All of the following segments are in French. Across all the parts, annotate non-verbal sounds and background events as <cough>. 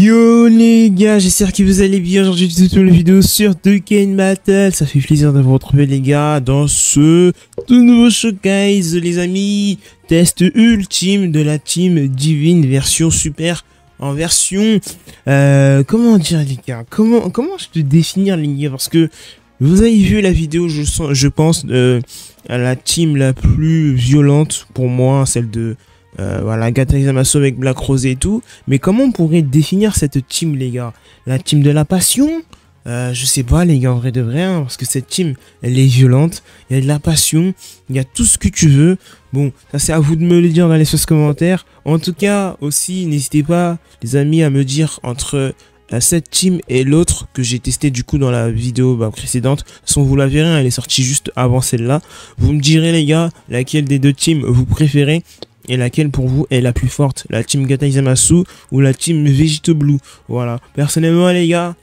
Yo les gars, j'espère que vous allez bien. Aujourd'hui, c'est une vidéo sur Tekken Battle. Ça fait plaisir de vous retrouver les gars dans ce tout nouveau showcase les amis. Test ultime de la team Divine version super en version... Euh, comment dire les gars Comment comment je peux définir les gars? Parce que vous avez vu la vidéo, je, je pense, de la team la plus violente pour moi, celle de euh, voilà, Gata Zamasu avec Black Rose et tout. Mais comment on pourrait définir cette team, les gars? La team de la passion? Euh, Je sais pas, les gars, en vrai de vrai, hein, parce que cette team, elle est violente. Il y a de la passion, il y a tout ce que tu veux. Bon, ça c'est à vous de me le dire dans les commentaires. En tout cas, aussi, n'hésitez pas, les amis, à me dire entre euh, cette team et l'autre que j'ai testé du coup dans la vidéo bah, précédente. Sans vous la verrez, elle est sortie juste avant celle-là. Vous me direz les gars, laquelle des deux teams vous préférez? Et laquelle pour vous est la plus forte? La team Gatai Zamasu ou la team Vegito Blue? Voilà. Personnellement les gars,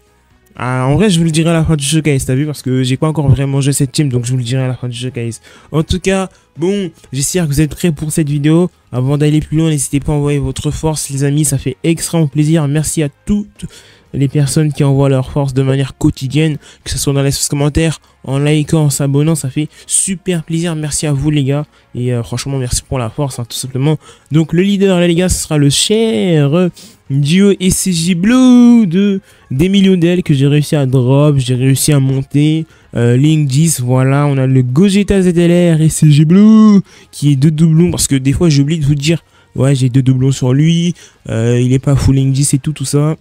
ah, en vrai je vous le dirai à la fin du showcase, t'as vu? Parce que j'ai pas encore vraiment joué cette team donc je vous le dirai à la fin du showcase. En tout cas, bon, j'espère que vous êtes prêts pour cette vidéo. Avant d'aller plus loin, n'hésitez pas à envoyer votre force les amis, ça fait extrêmement plaisir. Merci à toutes les personnes qui envoient leur force de manière quotidienne, que ce soit dans les commentaires, en likant, en s'abonnant, ça fait super plaisir. Merci à vous les gars. Et euh, franchement, merci pour la force, hein, tout simplement. Donc le leader, là, les gars, ce sera le cher duo ECJ Blue de des millions d'ailes que j'ai réussi à drop, j'ai réussi à monter. Euh, Link 10, voilà, on a le Gogeta ZLR ECJ Blue qui est deux doublons parce que des fois j'oublie de vous dire, ouais, j'ai deux doublons sur lui, euh, il est pas full Link 10 et tout, tout ça.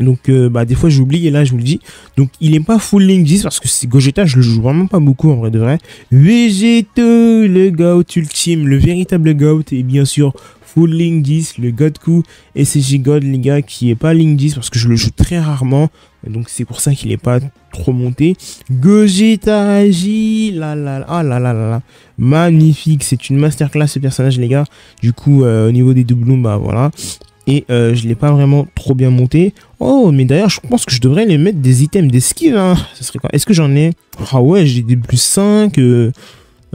Donc euh, bah des fois j'oublie et là je vous le dis. Donc il est pas full link 10 parce que c'est Gogeta, je le joue vraiment pas beaucoup en vrai de vrai. Végéto, le goat ultime, le véritable goat et bien sûr full link 10, le Godku SCJ God les gars qui est pas link 10 parce que je le joue très rarement. Donc c'est pour ça qu'il est pas trop monté. Gogeta J, la la la, ah là là là, magnifique, c'est une masterclass ce personnage les gars. Du coup euh, au niveau des doublons bah voilà, et euh, je l'ai pas vraiment trop bien monté. Oh, mais d'ailleurs, je pense que je devrais les mettre des items d'esquive. Hein. Serait quoi? Est-ce que j'en ai? Ah ouais, j'ai des plus 5. Euh,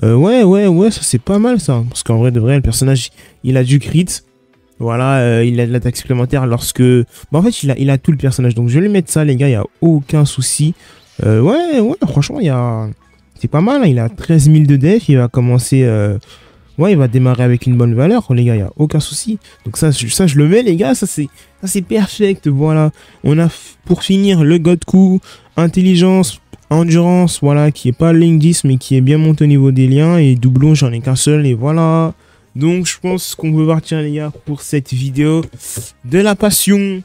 euh, ouais, ouais, ouais, ça c'est pas mal ça. Parce qu'en vrai, de vrai, le personnage, il a du crit. Voilà, il a de l'attaque supplémentaire lorsque... Bah en fait, il a, il a tout le personnage. Donc je vais lui mettre ça, les gars, il n'y a aucun souci. ouais, ouais, franchement, il y a... C'est pas mal, hein. il a 13 000 de def, il va commencer il va démarrer avec une bonne valeur, les gars, il n'y a aucun souci. Donc ça, ça, je le mets, les gars, ça c'est ça c'est perfect, voilà. On a pour finir le God Coup, intelligence, endurance, voilà, qui est pas Link 10, mais qui est bien monté au niveau des liens, et doublon, j'en ai qu'un seul, et voilà. Donc je pense qu'on peut partir, les gars, pour cette vidéo de la passion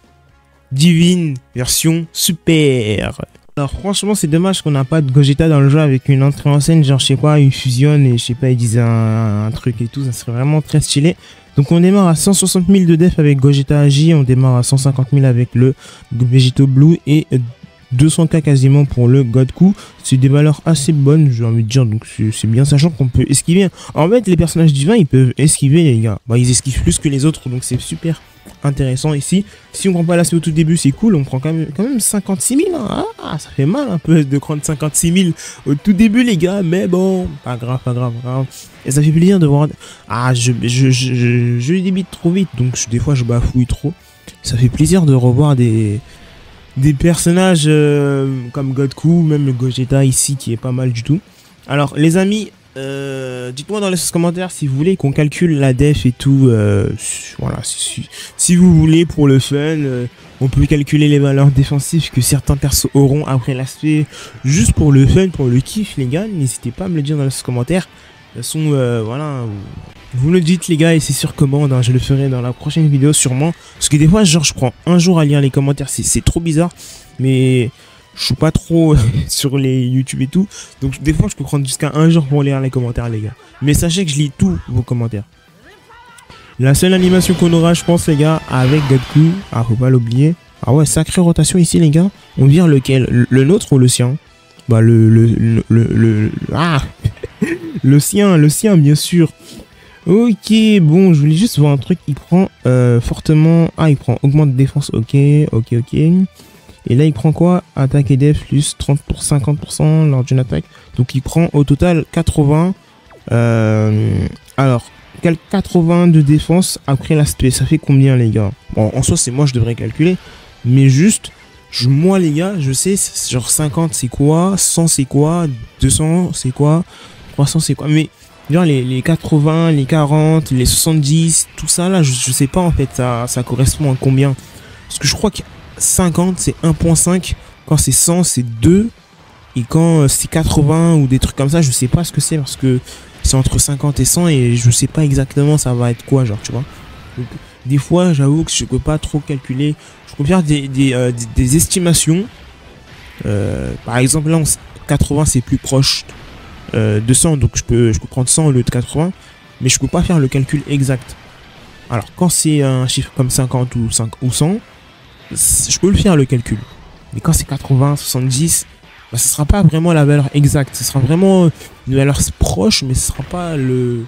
divine, version super. Alors franchement c'est dommage qu'on n'a pas de Gogeta dans le jeu avec une entrée en scène genre je sais quoi, une fusionne et je sais pas ils disent un, truc et tout, ça serait vraiment très stylé. Donc on démarre à 160 000 de def avec Gogeta Agi, on démarre à 150 000 avec le Vegito Blue et 200k quasiment pour le God Coup. C'est des valeurs assez bonnes, j'ai envie de dire, donc c'est bien sachant qu'on peut esquiver. En fait, les personnages divins, ils peuvent esquiver, les gars. Bah, ils esquivent plus que les autres, donc c'est super intéressant ici. Si on prend pas la au tout début, c'est cool. On prend quand même, quand même 56 000. Hein. Ah, ça fait mal un peu de prendre 56 000 au tout début, les gars. Mais bon, pas grave, pas grave, grave. Et ça fait plaisir de voir. Ah, je, je, débite trop vite. Donc, des fois, je bafouille trop. Ça fait plaisir de revoir des, des personnages euh, comme Godku, même le Gogeta ici, qui est pas mal du tout. Alors, les amis, euh, dites-moi dans les commentaires si vous voulez qu'on calcule la def et tout. Euh, voilà, si, vous voulez pour le fun, euh, on peut calculer les valeurs défensives que certains persos auront après l'aspect. Juste pour le fun, pour le kiff, les gars. N'hésitez pas à me le dire dans les commentaires. De toute façon, voilà, vous, le dites les gars et c'est sur commande. Hein, je le ferai dans la prochaine vidéo sûrement. Parce que des fois, genre, je prends un jour à lire les commentaires. C'est trop bizarre. Mais je suis pas trop <laughs> sur les YouTube et tout. Donc des fois, je peux prendre jusqu'à un jour pour lire les commentaires, les gars. Mais sachez que je lis tous vos commentaires. La seule animation qu'on aura, je pense, les gars, avec Godku. Ah, faut pas l'oublier. Ah ouais, sacrée rotation ici, les gars. On vire lequel? Le nôtre ou le sien? Bah, le... le, le, le, ah Le sien, le sien, bien sûr. Ok, bon, je voulais juste voir un truc. Il prend euh, fortement... Ah, il prend augmente de défense. Ok, ok, ok. Et là, il prend quoi? Attaque et def plus 30 pour 50% lors d'une attaque. Donc, il prend au total 80. Euh, alors, 80 de défense après l'aspect. Ça fait combien, les gars? Bon, en soi, c'est moi, je devrais calculer. Mais juste, je, moi, les gars, je sais, genre 50, c'est quoi? 100, c'est quoi? 200, c'est quoi? 300, c'est quoi? Mais, genre, les, les 80, les 40, les 70, tout ça, là, je, sais pas, en fait, ça, ça correspond à combien Parce que je crois que 50, c'est 1.5. Quand c'est 100, c'est 2. Et quand euh, c'est 80 ou des trucs comme ça, je sais pas ce que c'est parce que c'est entre 50 et 100 et je sais pas exactement ça va être quoi, genre, tu vois. Donc, des fois, j'avoue que je peux pas trop calculer. Je peux faire des, des, euh, estimations. Euh, par exemple, là, on, 80, c'est plus proche euh, de 100, donc je peux, je peux prendre 100 au lieu de 80, mais je peux pas faire le calcul exact. Alors, quand c'est un chiffre comme 50 ou, 5, ou 100, je peux le faire le calcul. Mais quand c'est 80, 70, bah, ce sera pas vraiment la valeur exacte. Ce sera vraiment une valeur proche, mais ce sera pas le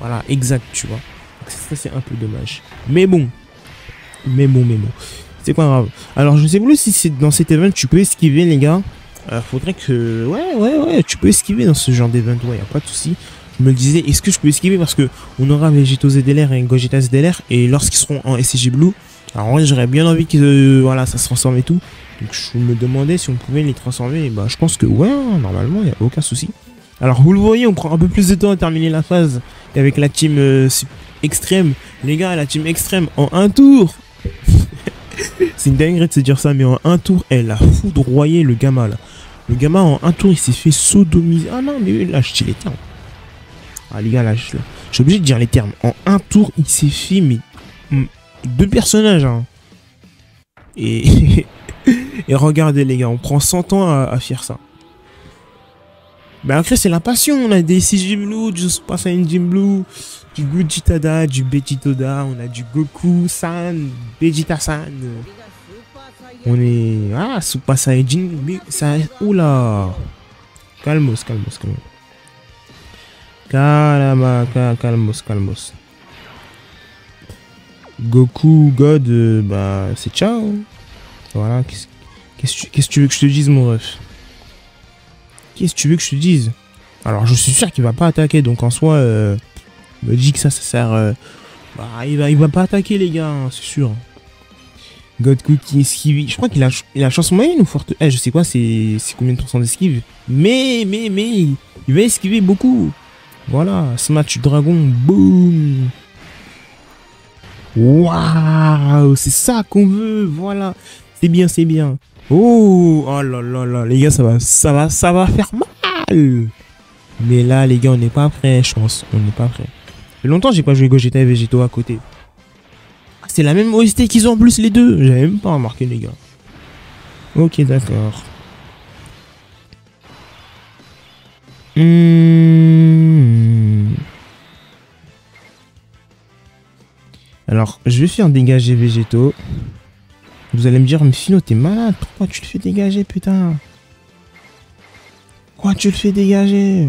voilà exact, tu vois. Ça c'est un peu dommage. Mais bon, mais bon, mais bon, c'est pas grave. Alors je sais plus si c'est dans cet event tu peux esquiver les gars. Euh, faudrait que ouais ouais ouais tu peux esquiver dans ce genre d'event ouais y a pas de souci. Je me disais est-ce que je peux esquiver parce que on aura Vegeto ZLR et Gogeta ZLR et lorsqu'ils seront en SCG Blue alors en vrai, j'aurais bien envie que euh, voilà, ça se transforme et tout. Donc je me demandais si on pouvait les transformer. Et bah je pense que ouais, normalement, il n'y a aucun souci. Alors vous le voyez, on prend un peu plus de temps à terminer la phase. Avec la team euh, extrême, les gars, la team extrême en un tour. <laughs> C'est une dinguerie de se dire ça, mais en un tour, elle a foudroyé le gamin là. Le gamin en un tour, il s'est fait sodomiser. Ah non, mais là, je dis les termes. Ah les gars, là, je, suis obligé de dire les termes. En un tour, il s'est fait, mais deux personnages. Hein. <laughs> Et, regardez les gars, on prend 100 ans à faire ça. Mais après c'est la passion, on a des CG Blue, du Super Saiyan Blue, du Gojitada, du Vegitoda, on a du Goku San, Vegeta San. On est ah Super Saiyan mais ça oula. Calmos, calmos, calmos. Calma, calmos, calmos. Goku, God, euh, bah c'est ciao. Voilà, qu'est-ce que tu veux que je te dise mon ref? Qu'est-ce que tu veux que je te dise? Alors je suis sûr qu'il va pas attaquer, donc en soi, euh, me dit que ça, ça sert... Euh, bah il va, il va pas attaquer les gars, hein, c'est sûr. God qui esquive, je crois qu'il a, il a chance moyenne ou forte... Eh je sais quoi, c'est combien de pourcents d'esquive Mais, mais, mais, il va esquiver beaucoup. Voilà, Smash Dragon, boum Waouh, c'est ça qu'on veut, voilà. C'est bien, c'est bien. Oh, là là là, les gars, ça va, ça va, ça va faire mal. Mais là, les gars, on n'est pas prêts, je pense. On n'est pas prêts. fait longtemps j'ai pas joué Gogeta et Végéto à côté. Ah, c'est la même OST qu'ils ont en plus les deux. J'avais même pas remarqué, les gars. Ok, d'accord. Mmh. Alors, je vais faire dégager Végéto. Vous allez me dire, mais Fino, t'es malade. Pourquoi tu le fais dégager, putain? Pourquoi tu le fais dégager?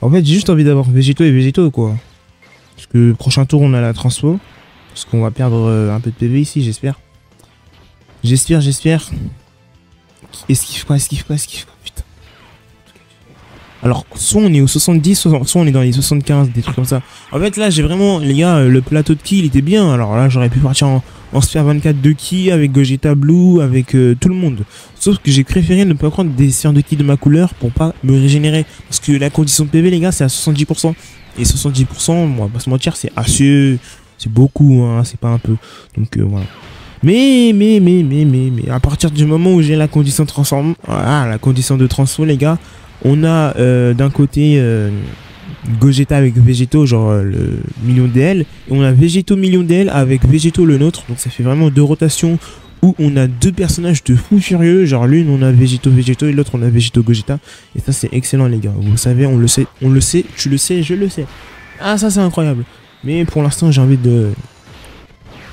En fait, j'ai juste envie d'avoir Végéto et Végéto, quoi. Parce que prochain tour, on a la transfo. Parce qu'on va perdre euh, un peu de PV ici, j'espère. J'espère, j'espère. Esquive quoi, esquive quoi, esquive quoi, putain. Alors, soit on est au 70, soit, on est dans les 75, des trucs comme ça. En fait, là, j'ai vraiment, les gars, euh, le plateau de kill était bien. Alors là, j'aurais pu partir en, en sphère 24 de ki avec Gogeta Blue, avec euh, tout le monde. Sauf que j'ai préféré ne pas prendre des sphères de ki de ma couleur pour pas me régénérer. Parce que la condition de PV, les gars, c'est à 70%. Et 70%, moi, pas se mentir, c'est assez, c'est beaucoup, hein, c'est pas un peu. Donc euh, voilà. Mais, mais, mais, mais, mais, mais, à partir du moment où j'ai la condition de transforme, ah, la condition de transfo, les gars, on a euh, d'un côté euh, Gogeta avec Végéto, genre euh, le million DL, et on a Végéto million DL avec Végéto le nôtre, donc ça fait vraiment deux rotations où on a deux personnages de fou furieux, genre l'une on a Végéto Végéto et l'autre on a Végéto Gogeta, et ça c'est excellent les gars, vous savez, on le sait, on le sait, tu le sais, je le sais. Ah ça c'est incroyable, mais pour l'instant j'ai envie de...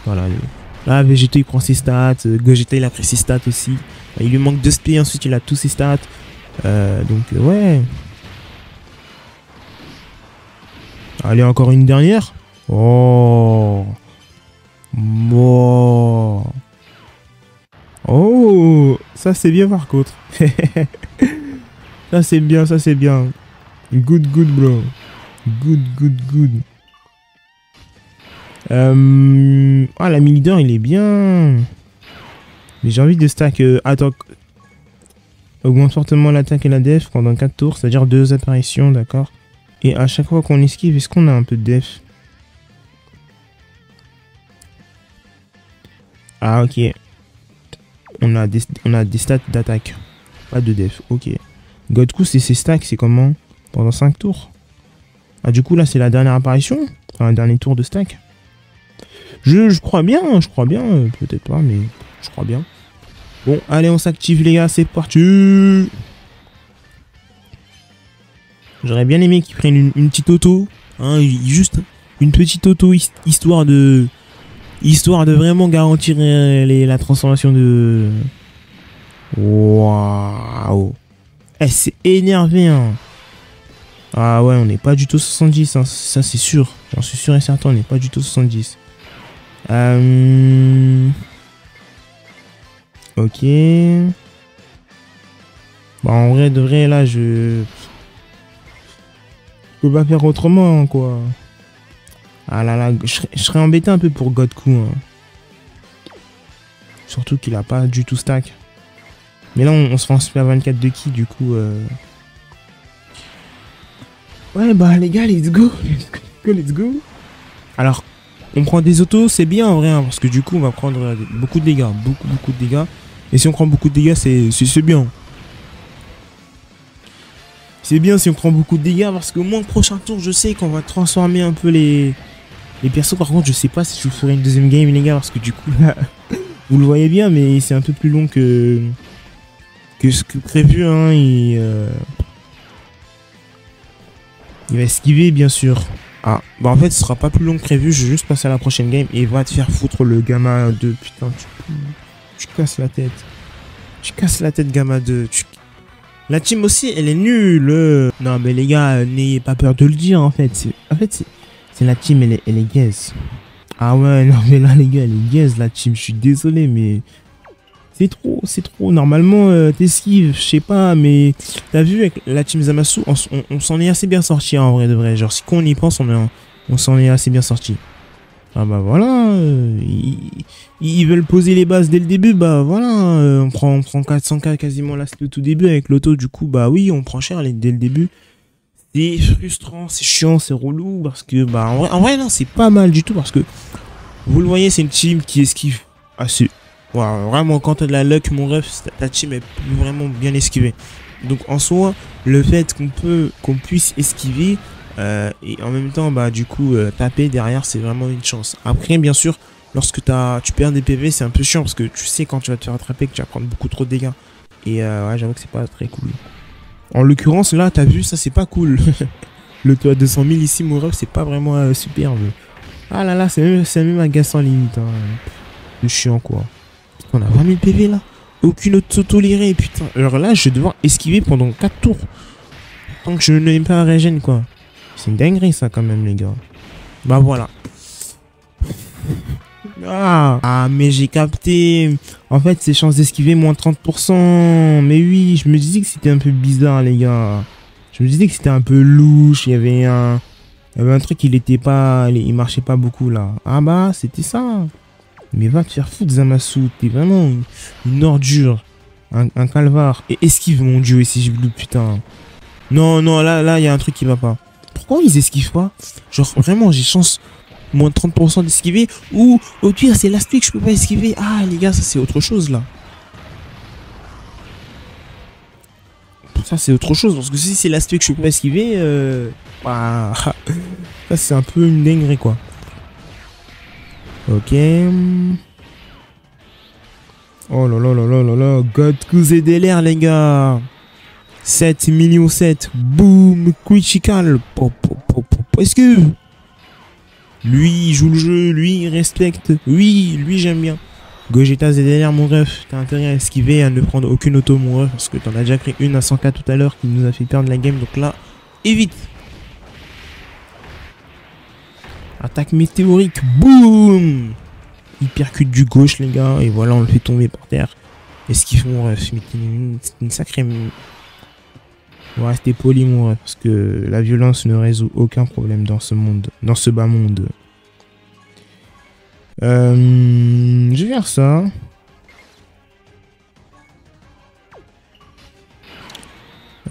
Voilà, là Végéto il prend ses stats, Gogeta il a pris ses stats aussi, il lui manque deux sp, ensuite il a tous ses stats, euh, donc ouais. Allez, encore une dernière. Oh. Oh. Oh. Ça c'est bien par contre. <laughs> ça c'est bien, ça c'est bien. Good, good bro. Good, good, good. Euh... Ah, la leader, il est bien. Mais j'ai envie de stack. Euh. Augmente fortement l'attaque et la def pendant 4 tours, c'est-à-dire 2 apparitions, d'accord Et à chaque fois qu'on esquive, est-ce qu'on a un peu de def? Ah, ok. On a des, on a des stats d'attaque. Pas de def, ok. Godku, c'est ses stacks, c'est comment? Pendant 5 tours? Ah, du coup, là, c'est la dernière apparition? Enfin, un dernier tour de stack? Je, je crois bien, je crois bien. Euh, peut-être pas, mais je crois bien. Bon, allez, on s'active, les gars, c'est parti J'aurais bien aimé qu'ils prennent une, petite auto. Hein, juste une petite auto, histoire de... Histoire de vraiment garantir euh, la transformation de... Waouh Eh, c'est énervé, hein Ah ouais, on n'est pas du tout 70, hein. ça c'est sûr. J'en suis sûr et certain, on n'est pas du tout 70. Euh... Ok. Bon, en vrai, de vrai, là, je... Je peux pas faire autrement, quoi. Ah là là, je, serais embêté un peu pour Godku. Hein. Surtout qu'il a pas du tout stack. Mais là, on, se transfère à 24 de qui, du coup... Euh... Ouais, bah les gars, let's go. <laughs> Let's go, go. Alors, on prend des autos, c'est bien en vrai, hein, parce que du coup, on va prendre beaucoup de dégâts. Beaucoup, beaucoup de dégâts. Et si on prend beaucoup de dégâts, c'est bien. C'est bien si on prend beaucoup de dégâts parce que moi, le prochain tour, je sais qu'on va transformer un peu les, les persos. Par contre, je sais pas si je vous ferai une deuxième game, les gars, parce que du coup, là, <laughs> vous le voyez bien, mais c'est un peu plus long que, que ce que prévu. Hein, euh, il va esquiver, bien sûr. Ah, bah en fait, ce sera pas plus long que prévu. Je vais juste passer à la prochaine game et va te faire foutre le gamin de putain. Tu tu casses la tête. Tu casses la tête, Gamma 2. La team aussi, elle est nulle. Non, mais les gars, n'ayez pas peur de le dire, en fait. En fait, c'est la team, elle est, gaze. Ah ouais, <laughs> non, mais là, les gars, elle est gaze, la team. Je suis désolé, mais... C'est trop, c'est trop. Normalement, euh, t'esquives, je sais pas, mais... T'as vu, avec la team Zamasu, on, s'en est assez bien sorti, en vrai de vrai. Genre, si on y pense, on s'en est assez bien sorti. Ah bah voilà, euh, ils, veulent poser les bases dès le début, bah voilà, euh, on prend, on prend 400k quasiment là le tout début avec l'auto, du coup bah oui, on prend cher dès le début. C'est frustrant, c'est chiant, c'est relou, parce que bah en vrai, en vrai non, c'est pas mal du tout, parce que vous le voyez, c'est une team qui esquive assez. vraiment, quand t'as de la luck, mon ref, ta team est vraiment bien esquivée. Donc en soi, le fait qu'on peut, qu'on puisse esquiver, euh, et en même temps, bah du coup, euh, taper derrière, c'est vraiment une chance. Après, bien sûr, lorsque as, tu perds des PV, c'est un peu chiant parce que tu sais quand tu vas te faire attraper que tu vas prendre beaucoup trop de dégâts. Et euh, ouais, j'avoue que c'est pas très cool. En l'occurrence, là, t'as vu, ça c'est pas cool. <laughs> le à 200 000 ici, mon ref, c'est pas vraiment superbe. Ah là là, c'est même, même agaçant limite. Hein. Chiant quoi. On a 20 000 PV là. Aucune auto tolérée, putain. Alors là, je vais devoir esquiver pendant 4 tours. Tant que je n'ai pas un régène quoi. C'est une dinguerie ça quand même les gars. Bah voilà. Ah, ah mais j'ai capté. En fait, c'est chance d'esquiver moins 30%. Mais oui, je me disais que c'était un peu bizarre les gars. Je me disais que c'était un peu louche. Il y avait un... Il y avait un truc, il était pas... Il marchait pas beaucoup là. Ah bah, c'était ça. Mais va te faire foutre Zamasu. T'es vraiment une, ordure. Un, un, calvaire. Et esquive mon dieu, ici j'ai vu putain. Non, non, là, là, il y a un truc qui va pas. Pourquoi ils esquivent pas Genre vraiment j'ai chance moins de 30% d'esquiver ou au pire c'est last que je peux pas esquiver. Ah les gars ça c'est autre chose là. Ça c'est autre chose parce que si c'est last que je peux pas esquiver, euh, bah, <laughs> ça c'est un peu une dinguerie quoi. Ok. Oh là là là là là là, God l'air les gars. 7 millions 7. Boom. Critical. Est-ce que... Lui, il joue le jeu. Lui, il respecte? Oui, lui, j'aime bien. Gogeta ZDR, mon ref. T'as intérêt à esquiver et à ne prendre aucune auto, mon ref. Parce que t'en as déjà pris une à 100k tout à l'heure qui nous a fait perdre la game. Donc là, évite. Attaque météorique. Boum. Il percute du gauche, les gars. Et voilà, on le fait tomber par terre. Est-ce qu'ils font, ref C'est une sacrée On va rester poli, ref, parce que la violence ne résout aucun problème dans ce monde, dans ce bas monde. Euh, je vais faire ça.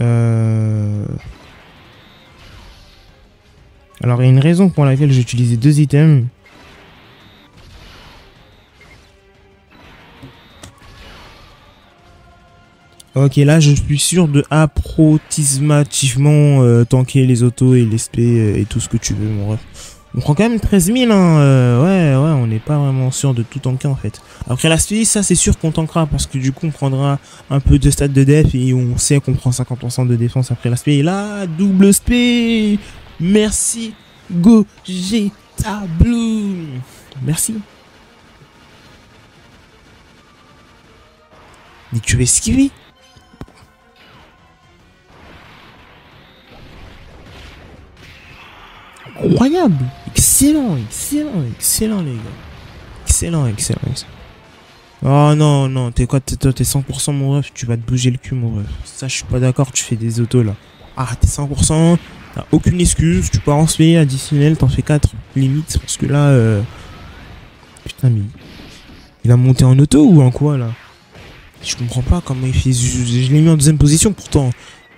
Euh... Alors, il y a une raison pour laquelle j'ai utilisé deux items. Ok, là, je suis sûr de approximativement euh, tanker les autos et les SP euh, et tout ce que tu veux, mon ref. On prend quand même 13 000, hein. euh, ouais, ouais, on n'est pas vraiment sûr de tout tanker, en fait. Après, la ça, c'est sûr qu'on tankera, parce que du coup, on prendra un peu de stade de def et on sait qu'on prend 50% de défense après la. Et là, double SP Merci, Go, Blue Merci. Mais tu veux esquiver incroyable. Excellent, excellent, excellent, les gars. Excellent, excellent, excellent. Oh non, non, t'es quoi T'es 100% mon ref, tu vas te bouger le cul, mon ref. Ça, je suis pas d'accord, tu fais des autos là. Ah, t'es 100%, t'as aucune excuse, tu pars en spé additionnel, t'en fais 4 limite, parce que là, euh... Putain, mais. Il a monté en auto ou en quoi là? Je comprends pas comment il fait. Je, l'ai mis en deuxième position pourtant.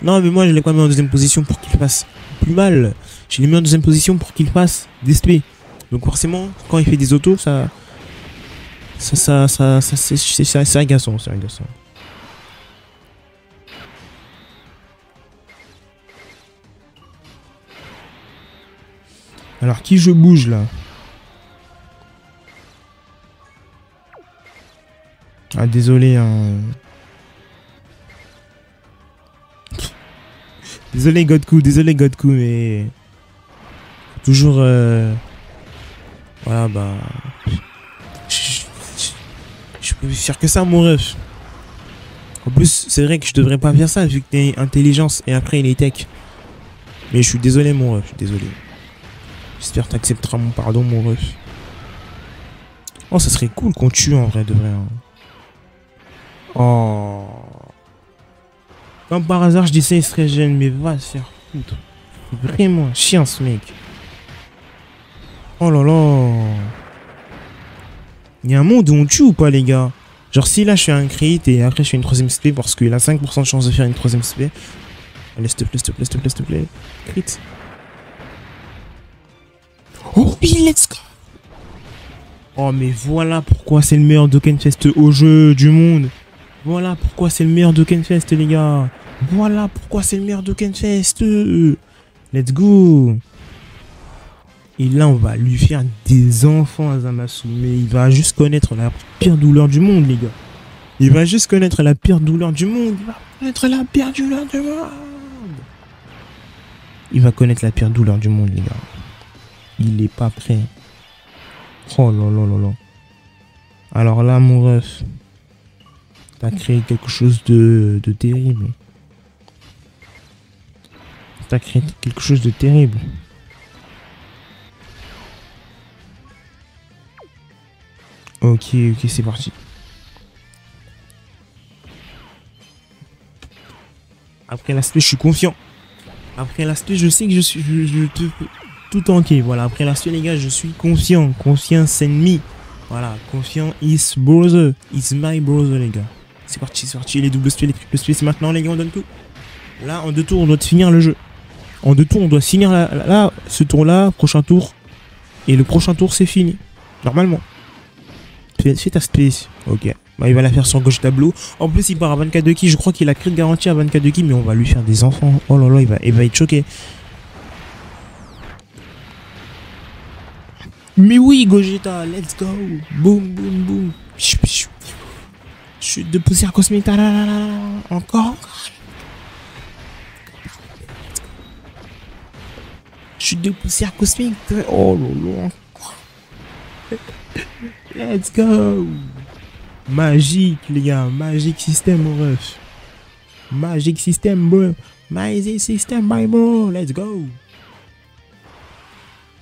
Non, mais moi, je l'ai pas mis en deuxième position pour qu'il fasse plus mal. Je l'ai mis en deuxième position pour qu'il fasse des. Donc forcément, quand il fait des autos, ça... Ça, ça, ça, ça c'est agaçant, c'est agaçant. Alors, qui je bouge, là? Ah, désolé, hein... Désolé Godku, désolé Godku, mais toujours euh... voilà bah je, peux faire que ça mon ref. En plus c'est vrai que je devrais pas faire ça vu que t'es intelligence et après il est tech. Mais je suis désolé mon ref, je suis désolé. J'espère que t'accepteras mon pardon mon ref. Oh ça serait cool qu'on tue en vrai de vrai. Hein. Oh. Comme par hasard, je dis ça, il serait jeune, mais va se faire foutre. Vraiment chien ce mec. Oh là là. Il y a un monde où on tue ou pas, les gars? Genre, si là je fais un crit et après je fais une troisième spé parce qu'il a 5% de chance de faire une troisième spé. Allez, s'il te plaît, s'il te plaît, s'il te plaît, s'il te plaît. Crit. Oh let's go Oh, mais voilà pourquoi c'est le meilleur Dokkenfest au jeu du monde. Voilà pourquoi c'est le meilleur Dokkenfest, les gars. Voilà pourquoi c'est le meilleur Dokkenfest. Let's go. Et là, on va lui faire des enfants à Zamasu. Mais il va juste connaître la pire douleur du monde, les gars. Il va juste connaître la pire douleur du monde. Il va connaître la pire douleur du monde. Il va connaître la pire douleur du monde, les gars. Il est pas prêt. Oh là là là. Alors là, mon ref, t'as créé quelque chose de, de terrible. T'as créé quelque chose de terrible. Ok, ok, c'est parti. Après l'aspect, je suis confiant. Après l'aspect, je sais que je suis. Je, tout tanker. Voilà, après l'aspect, les gars, je suis confiant. Confiance ennemi. Voilà, confiant is brother. Is my brother, les gars. C'est parti, c'est parti. Les doubles spies, les triples spies, c'est maintenant, les gars, on donne tout. Là, en deux tours, on doit finir le jeu. En deux tours, on doit finir là, ce tour-là, prochain tour. Et le prochain tour, c'est fini. Normalement. Fais, ta space. Ok. Bah, il va la faire sur gauche tableau. En plus, il part à 24 de qui? Je crois qu'il a crit garantie à 24 de qui, mais on va lui faire des enfants. Oh là là, il va, il va être choqué. Mais oui, Gogeta, let's go. Boum, boum, boum. Chute de poussière cosmique. Encore. De poussière cosmique. Oh là là. Let's go. Magique, les gars. Magique système, ref. Magique système, bro. Magic système, my bro. Let's go.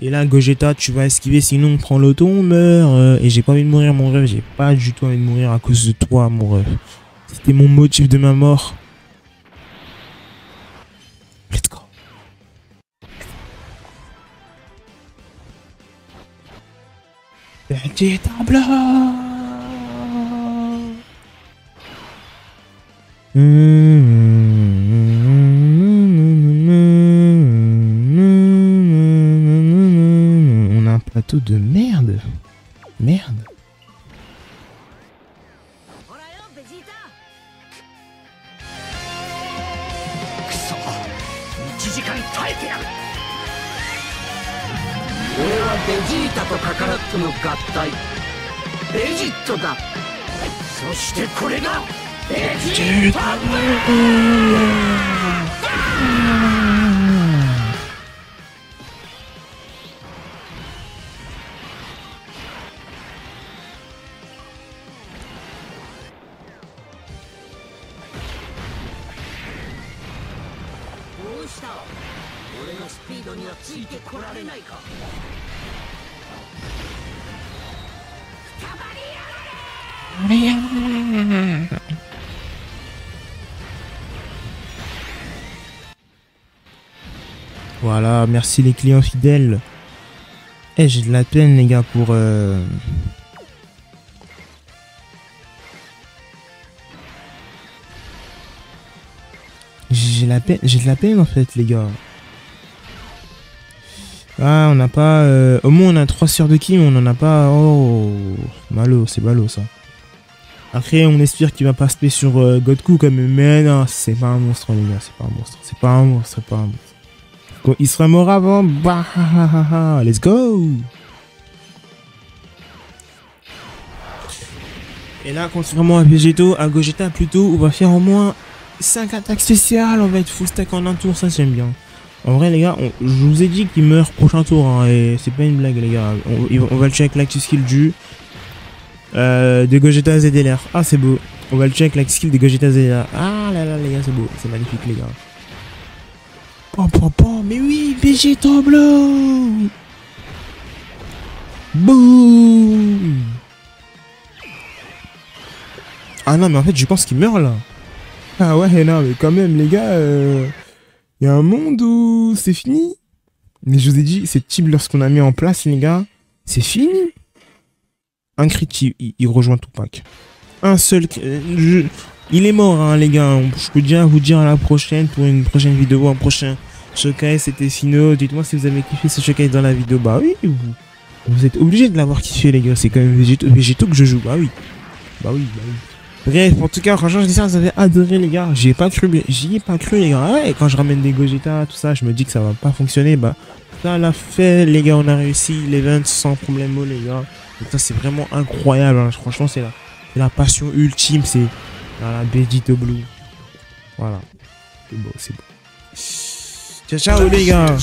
Et là, Gogeta, tu vas esquiver, sinon on prend l'auto, on meurt. Euh, et j'ai pas envie de mourir, mon rêve. J'ai pas du tout envie de mourir à cause de toi, mon rêve. C'était mon motif de ma mort. Vegeta Blanc On a un plateau de merde. Merde. 俺はベジータとカカラットの合体。ベジットだ。そしてこれがベジータ。ど Voilà, merci les clients fidèles. Eh, j'ai de la peine, les gars, pour... euh, J'ai la peine, j'ai de la peine en fait, les gars. Ah, on n'a pas... euh, Au moins, on a 3 sœurs de Kim, on en a pas... Oh, malo, c'est ballot, ça. Après, on espère qu'il va pas se sur euh, même. Mais non, c'est pas un monstre, les gars, c'est pas un monstre. C'est pas un monstre, c'est pas un monstre. Il sera mort avant, bah, let's go Et là, contrairement à Vegeto, à Gogeta plutôt, on va faire au moins 5 attaques spéciales, on va être full stack en un tour, ça j'aime bien. En vrai les gars, on- je vous ai dit qu'il meurt prochain tour, hein, et c'est pas une blague les gars. On, va- le check l'active skill du... Euh, de Gogeta ZLR. Ah c'est beau. On va le check l'active skill de Gogeta ZLR. Ah là là les gars, c'est beau, c'est magnifique les gars. Pam pam pam, mais oui, Vegeta Blue Boum Ah non, mais en fait, je pense qu'il meurt là. Ah ouais, non, mais quand même, les gars, il y a un monde où c'est fini. Mais je vous ai dit, cette team, lorsqu'on a mis en place, les gars, c'est fini. Un critique, il, il rejoint Tupac. Un seul. euh, il est mort, hein, les gars. Je peux déjà vous dire à la prochaine pour une prochaine vidéo, un prochain showcase. C'était Sino. Dites-moi si vous avez kiffé ce showcase dans la vidéo. Bah oui, vous, êtes obligé de l'avoir kiffé, les gars. C'est quand même Végéto que je joue. Bah oui. Bah oui, bah oui. Bref, en tout cas, franchement, je dis ça, vous avez adoré, les gars. J'y ai pas cru, j'y ai pas cru, les gars. Ouais, quand je ramène des Gogeta, tout ça, je me dis que ça va pas fonctionner. Bah, ça l'a fait, les gars. On a réussi l'event sans problème, les gars. Ça, c'est vraiment incroyable. hein. Franchement, c'est la, passion ultime. C'est la Vegito Blue. Voilà. C'est beau, c'est beau. Ciao, ciao, les gars.